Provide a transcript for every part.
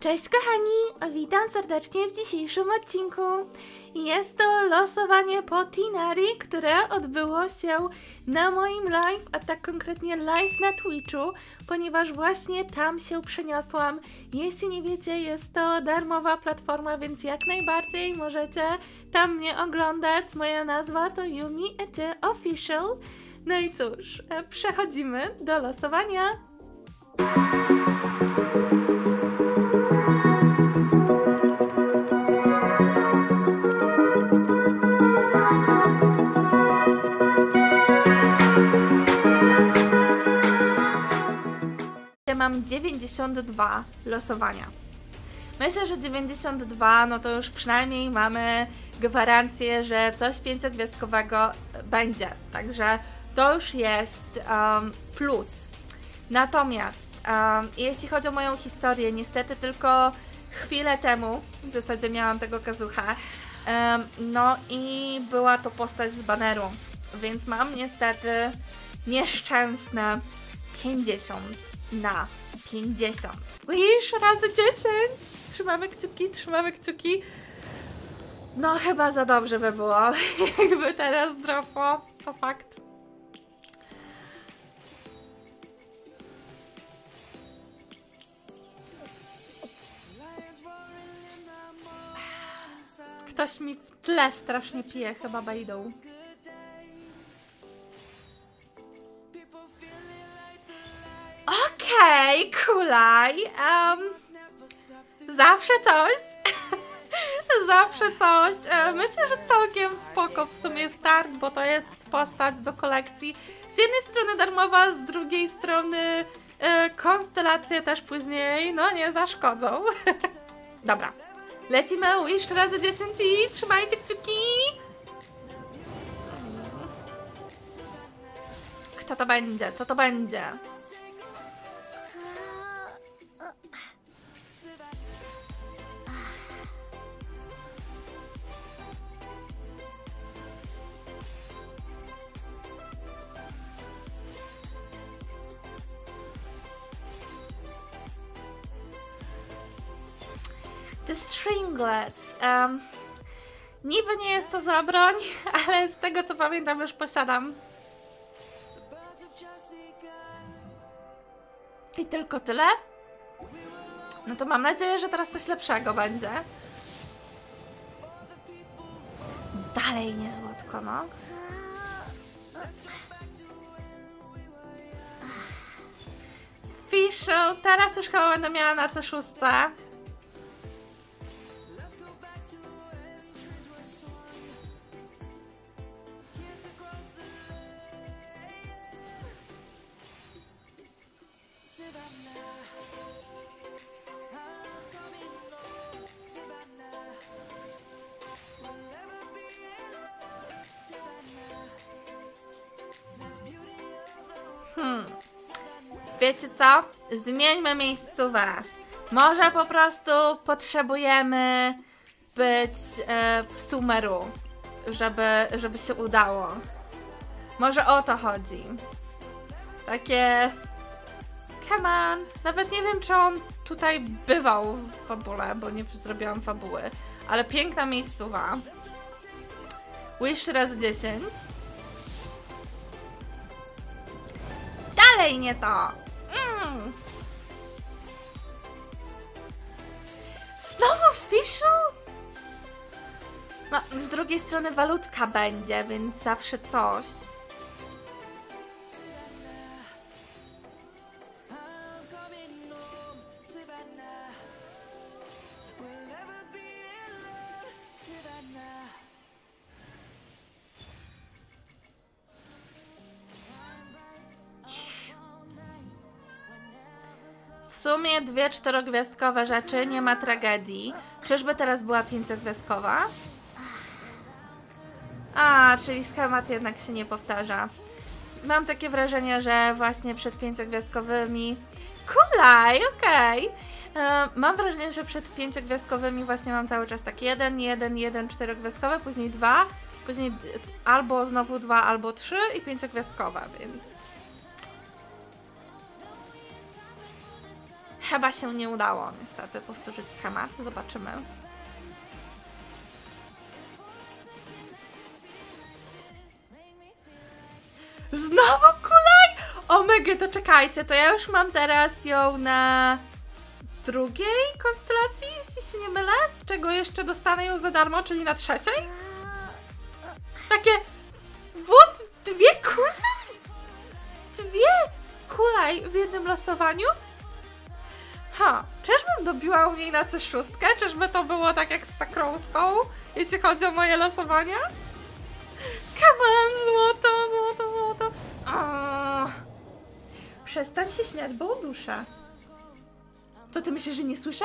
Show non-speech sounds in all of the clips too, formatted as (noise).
Cześć kochani, witam serdecznie w dzisiejszym odcinku. Jest to losowanie po Tinari, które odbyło się na moim live, a tak konkretnie live na Twitchu, ponieważ właśnie tam się przeniosłam. Jeśli nie wiecie, jest to darmowa platforma, więc jak najbardziej możecie tam mnie oglądać. Moja nazwa to Yumi Ety Official. No i cóż, przechodzimy do losowania. Ja mam 92 losowania. Myślę, że 92, no to już przynajmniej mamy gwarancję, że coś pięciogwiazdkowego będzie. Także to już jest um, plus. Natomiast um, jeśli chodzi o moją historię, niestety tylko chwilę temu, w zasadzie miałam tego kazucha, no i była to postać z baneru, więc mam niestety nieszczęsne 50 na 50. Wish razy 10! Trzymamy kciuki, trzymamy kciuki. No chyba za dobrze by było, (laughs) jakby teraz dropło, to fakt. Ktoś mi w tle strasznie pije, chyba bejdą. Okej, okay, kulaj. Um, zawsze coś. (laughs) zawsze coś. E, myślę, że całkiem spoko w sumie start, bo to jest postać do kolekcji. Z jednej strony darmowa, z drugiej strony e, konstelacje też później, no nie zaszkodzą. (laughs) Dobra, lecimy jeszcze razy 10 i trzymajcie kciuki. Kto to będzie? Co to będzie? The Stringless. Um, niby nie jest to zła broń, (laughs) ale z tego co pamiętam już posiadam. I tylko tyle? No to mam nadzieję, że teraz coś lepszego będzie. Dalej nie złotko, no. Fiszu, teraz już chyba będę miała na C6. Hmm. Wiecie co? Zmieńmy miejscówę. Może po prostu potrzebujemy być e, w sumeru, żeby, żeby się udało. Może o to chodzi. Takie... Come on. Nawet nie wiem, czy on tutaj bywał w fabule, bo nie zrobiłam fabuły. Ale piękna miejscowa. Wish raz 10. Dalej nie to! Mm. Znowu fiszu? No, z drugiej strony walutka będzie, więc zawsze coś. Dwie czterogwiazdkowe rzeczy, nie ma tragedii. Czyżby teraz była pięciogwiazdkowa? A, czyli schemat jednak się nie powtarza. Mam takie wrażenie, że właśnie przed pięciogwiazdkowymi... Kulaj, okej. Okay. E, mam wrażenie, że przed pięciogwiazdkowymi właśnie mam cały czas tak jeden, jeden, jeden, czterogwiazdkowe, później dwa, później albo znowu dwa, albo trzy i pięciogwiazdkowe, więc Chyba się nie udało niestety powtórzyć schemat. Zobaczymy. Znowu kulaj! Omega, to czekajcie, to ja już mam teraz ją na drugiej konstelacji, jeśli się nie mylę, z czego jeszcze dostanę ją za darmo, czyli na trzeciej? Takie... What? Dwie kulaj? Dwie kulaj w jednym losowaniu? Dobiła u niej na C6? Czyżby to było tak jak z Sakrowską, jeśli chodzi o moje losowania? Come on, złoto, złoto, złoto. Przestań się śmiać, bo uduszę. Co ty myślisz, że nie słyszę?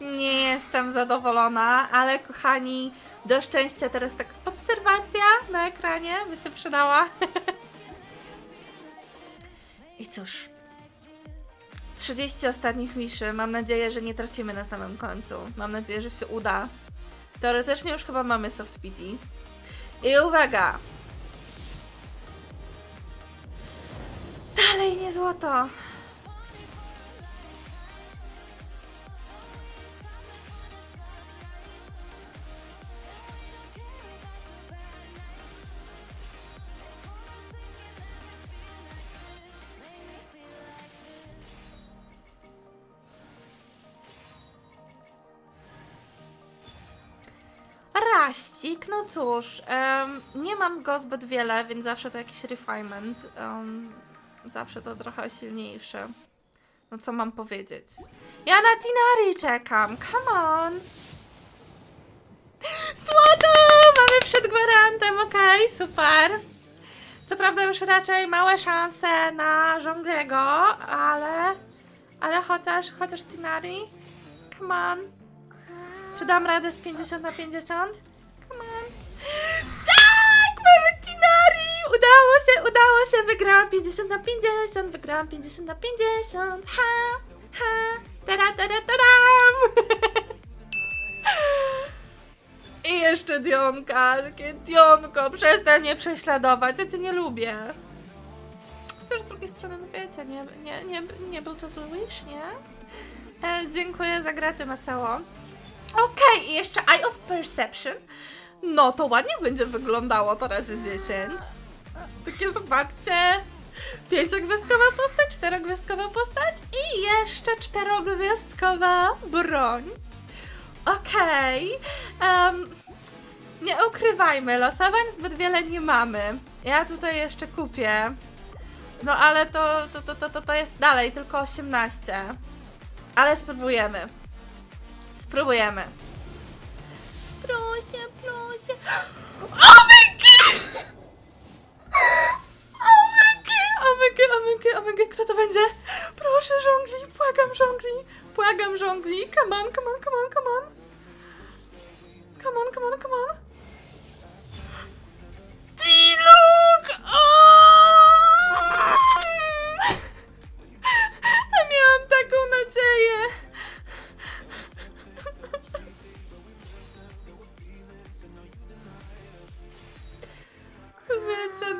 Nie jestem zadowolona, ale kochani, do szczęścia teraz tak obserwacja na ekranie by się przydała. (laughs) I cóż, 30 ostatnich miszy. Mam nadzieję, że nie trafimy na samym końcu. Mam nadzieję, że się uda. Teoretycznie już chyba mamy soft PT. I uwaga! Dalej nie złoto. No cóż, em, nie mam go zbyt wiele, więc zawsze to jakiś refinement. em, zawsze to trochę silniejsze. No co mam powiedzieć? Ja na Tinari czekam, come on! Złoto! Mamy przed gwarantem, okej, super. Co prawda już raczej małe szanse na żonglego, ale... Ale chociaż, chociaż Tinari? Come on. Czy dam radę z 50 na 50? Tak! Mamy Tinari! Udało się, udało się! Wygrałam 50 na 50, wygrałam 50 na 50. Ha! Ha! Tara, tara, taram! (laughs) I jeszcze Dionka, takie Dionko, przestań mnie prześladować, ja cię nie lubię. Chociaż z drugiej strony, no wiecie, nie, nie, nie, nie był to zły wish, nie? E, dziękuję za graty, Masało. Okej, i jeszcze Eye of Perception. No to ładnie będzie wyglądało to razy 10. Takie zobaczcie. Pięciogwiazdkowa postać, czterogwiazdkowa postać i jeszcze czterogwiazdkowa broń. Okej. em, nie ukrywajmy, losowań zbyt wiele nie mamy. Ja tutaj jeszcze kupię. No ale to, to, to, to, to, to jest dalej tylko 18. Ale spróbujemy. Spróbujemy. Proszę, proszę. (gasps) Omyki! (gasps) Omyki, omyki, omyki, omyki. Kto to będzie? Proszę, żongli, błagam, żongli. Błagam, żongli. Come on, come on, come on, come on. Come on, come on, come on. (gasps) Diluk! Miałam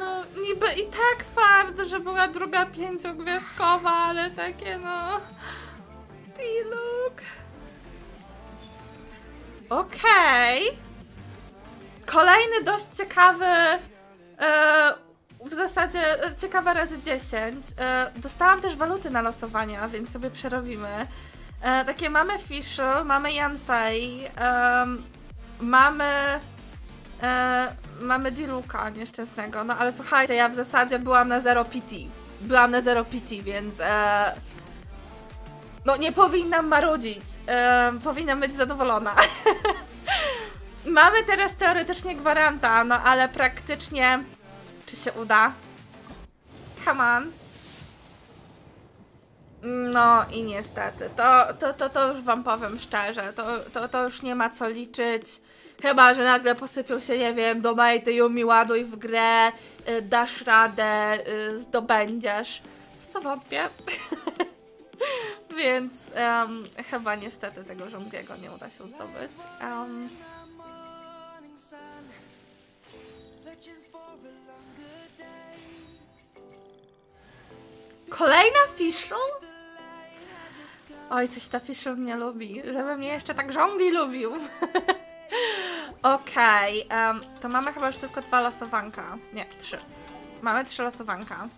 no, niby i tak fart, że była druga pięciogwiazdkowa, ale takie no... Tiluk. Okej. Kolejny dość ciekawy... E, w zasadzie e, ciekawe razy 10. E, dostałam też waluty na losowania, więc sobie przerobimy. Takie mamy Fischl, mamy Yanfei, em, mamy e, mamy Diluka nieszczęsnego, no ale słuchajcie, ja w zasadzie byłam na 0 PT. Byłam na 0 PT, więc e, no nie powinnam marudzić. E, powinnam być zadowolona. (laughs) mamy teraz teoretycznie gwaranta, no ale praktycznie czy się uda? Come on. No i niestety, to, to, to, to już wam powiem szczerze, to, to, to już nie ma co liczyć. Chyba, że nagle posypią się, nie wiem, donaty, Yumi, ładuj w grę, y, dasz radę, y, zdobędziesz. W co wątpię. (laughs) Więc em, chyba niestety tego żongiego nie uda się zdobyć. Em, Kolejna Fischl? Oj, coś ta Fischl mnie lubi, żeby mnie jeszcze tak żongli lubił. (laughs) Okej, em, to mamy chyba już tylko dwa losowanka. Nie, trzy. Mamy trzy losowanka.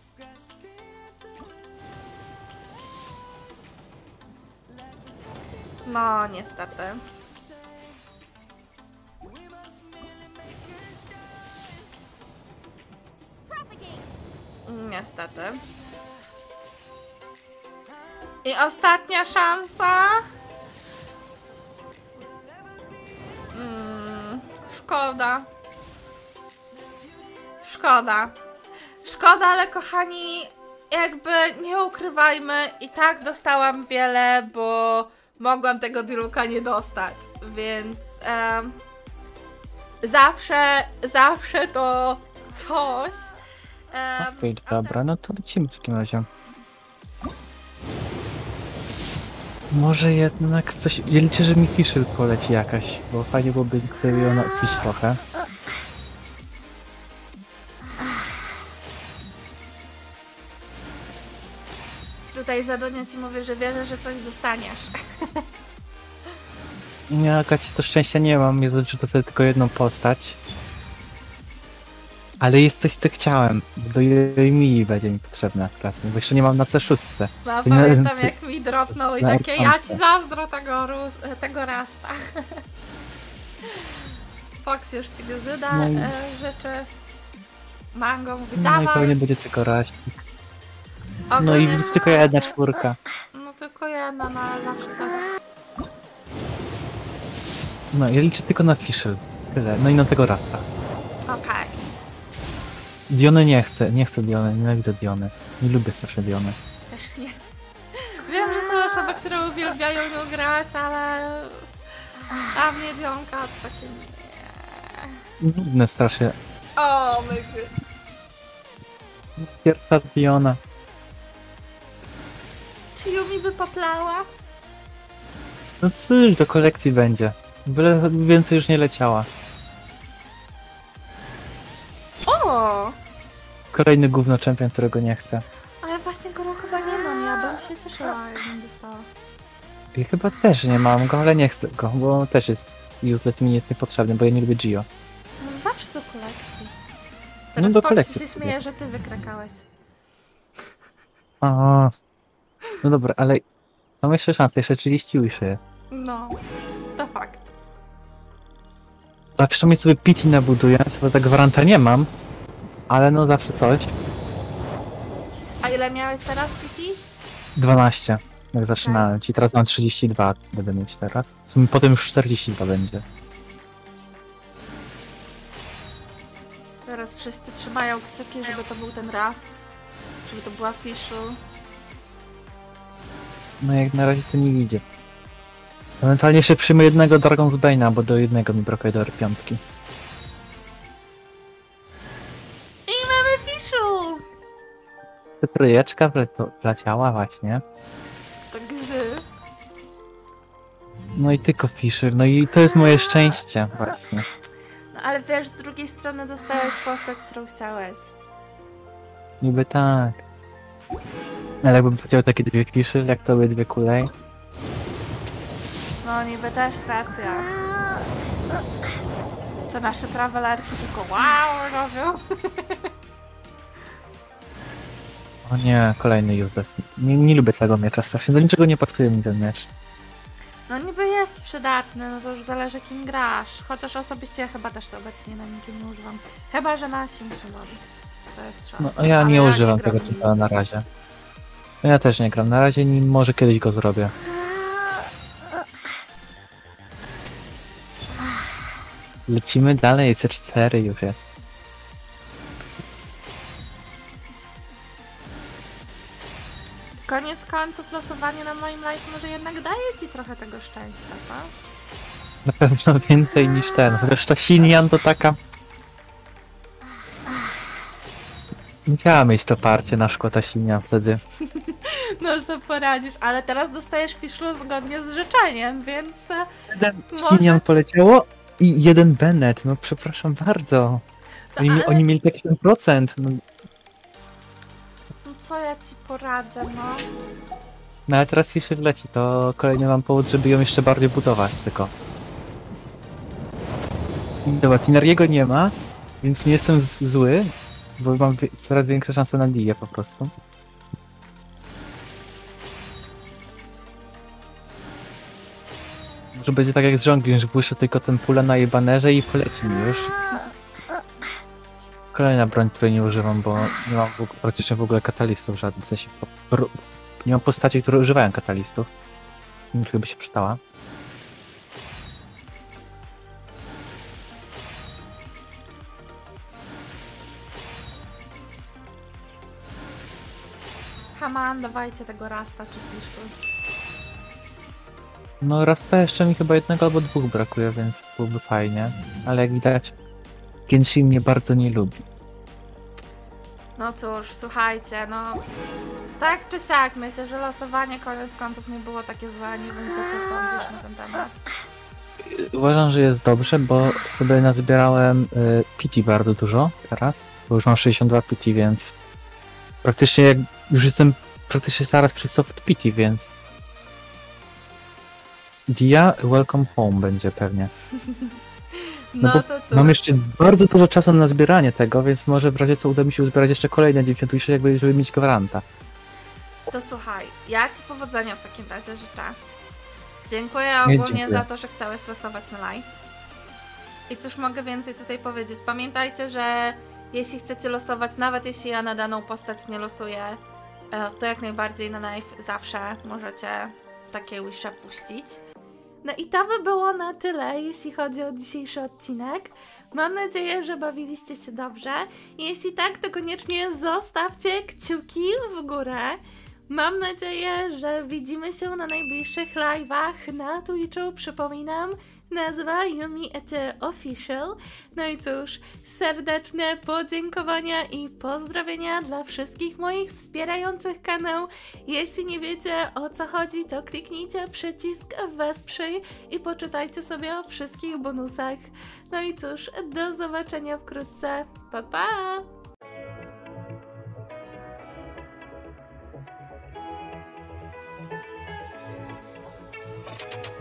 No, niestety. Niestety. I ostatnia szansa. Szkoda. Szkoda. Szkoda, ale kochani, jakby nie ukrywajmy, i tak dostałam wiele, bo mogłam tego druka nie dostać, więc em, zawsze, zawsze to coś. em, Okej, a dobra, no to lecimy w takim razie. Może jednak coś... Ja liczę, że mi Fisher poleci jakaś, bo fajnie byłoby gdyby ją odpić trochę. Tutaj Zadonia ci mówię, że wierzę, że coś dostaniesz. Ja akurat to szczęścia nie mam, jest że to sobie tylko jedną postać. Ale jest coś, co chciałem. Do mi będzie mi potrzebne akurat, bo jeszcze nie mam na C6. No, nie- pamiętam to- jak mi dropnął i takie, ja ci zazdro tego, tego rasta. (laughs) Fox już ci wyda No i- e, rzeczy. Mango mówi, No i pewnie będzie tylko raz. No i tylko jedna czwórka. No tylko jedna, no ale zawsze coś. No ja liczę tylko na Fisher. Tyle. No i na tego rasta. Okej. Diony nie chcę, nie chcę Diony, nienawidzę Diony. Nie lubię strasznie Diony. Też nie. Wiem, że są osoby, które uwielbiają nią grać, ale... A mnie Dionka to takie nie. Nudne strasznie. O my. Pierwsza Diona. Czy Yumi wypaplała? No cóż, do kolekcji będzie. Byle więcej już nie leciała. Kolejny gówno czempion, którego nie chcę. Ale właśnie go no chyba nie mam, ja bym się cieszyła, jakbym dostała. I chyba też nie mam go, ale nie chcę go, bo też jest useless mi nie jest niepotrzebny, bo ja nie lubię Gio. No zawsze do kolekcji. No Teraz do Fox kolekcji się śmieje, że ty wykrakałeś. A, no dobra, ale mam jeszcze szansę, jeszcze 30 uszy. No, to fakt. A przynajmniej sobie pity nabuduję, co tak gwaranta nie mam, ale no zawsze coś. A ile miałeś teraz, Piti? 12, jak zaczynałem, czyli teraz mam 32 będę mieć teraz. W sumie potem już 42 będzie. Teraz wszyscy trzymają kciuki, żeby to był ten rast. Żeby to była Fishu. No jak na razie to nie idzie. Ewentualnie jeszcze przyjmę jednego Dragon's Bane'a, bo do jednego mi brakuje do R5. Trójeczka wleciała właśnie. To gzy. No i tylko Fisher, no i to jest moje szczęście właśnie. No ale wiesz, z drugiej strony dostałeś postać, którą chciałeś. Niby tak. Ale jakbym powiedział takie dwie Fisher, jak to były dwie kulej. No niby też racja. To nasze travelerki tylko wow robią. (laughs) O nie, kolejny useless. Nie, nie lubię tego miecza strasznie, do niczego nie pasuje mi ten miecz. No niby jest przydatny, no to już zależy kim grasz. Chociaż osobiście ja chyba też to obecnie na nikim nie używam. Chyba, że na Simsimowi. To jest szansa. No ja Ale nie używam gram tego nim. na razie. No Ja też nie gram, na razie nim może kiedyś go zrobię. Lecimy dalej, C4 już jest. Koniec końców losowanie na moim live może jednak daje ci trochę tego szczęścia, co? Na pewno więcej niż ten. Chociaż ta Sinian to taka... Musiała mieć to parcie na szkło ta Sinian wtedy. (laughs) No co poradzisz, ale teraz dostajesz fiszlu zgodnie z życzeniem, więc e, Jeden Może- Sinian poleciało i jeden Bennett. No przepraszam bardzo. Oni, mi- ale, oni mieli taki sam procent. No, no co ja ci poradzę, no. no ale teraz Fisher leci, to kolejny mam powód, żeby ją jeszcze bardziej budować tylko. Dobra, Tinariego nie ma, więc nie jestem zły, bo mam coraz większe szanse na Liję po prostu. Może będzie tak jak z Żonglin, że puszczę tylko ten pula na jej banerze i poleci mi już. Kolejna broń, której nie używam, bo nie mam w ogóle, praktycznie w ogóle katalistów żadnych. W sensie po, nie mam postaci, które używają katalistów. Nie by się przydała. Haman, dawajcie tego rasta czy fiszlu. No raz to jeszcze mi chyba jednego albo dwóch brakuje, więc byłoby fajnie. Ale jak widać, Genshin mnie bardzo nie lubi. No cóż, słuchajcie, no. Tak czy siak, myślę, że losowanie koniec końców nie było takie złe, nie wiem co ty sądzisz na ten temat. Uważam, że jest dobrze, bo sobie nazbierałem y, PT bardzo dużo teraz, bo już mam 62 PT, więc praktycznie już jestem praktycznie zaraz przy soft PT, więc Dia Welcome Home będzie pewnie. (laughs) No, bo to cóż. Mam jeszcze bardzo dużo czasu na zbieranie tego, więc może w razie co uda mi się uzbierać jeszcze kolejne 96, jakby żeby mieć gwaranta. To słuchaj, ja Ci powodzenia w takim razie życzę. Dziękuję Nie, ogólnie dziękuję. za to, że chciałeś losować na live. I cóż mogę więcej tutaj powiedzieć? Pamiętajcie, że jeśli chcecie losować, nawet jeśli ja na daną postać nie losuję, e, to jak najbardziej na live zawsze możecie takie wisha puścić. No i to by było na tyle, jeśli chodzi o dzisiejszy odcinek. Mam nadzieję, że bawiliście się dobrze. Jeśli tak, to koniecznie zostawcie kciuki w górę. Mam nadzieję, że widzimy się na najbliższych live'ach na Twitchu. Przypominam, Nazywają mi Ety Official. No i cóż, serdeczne podziękowania i pozdrowienia dla wszystkich moich wspierających kanał. Jeśli nie wiecie o co chodzi, to kliknijcie przycisk wesprzyj i poczytajcie sobie o wszystkich bonusach. No i cóż, do zobaczenia wkrótce. Pa pa! you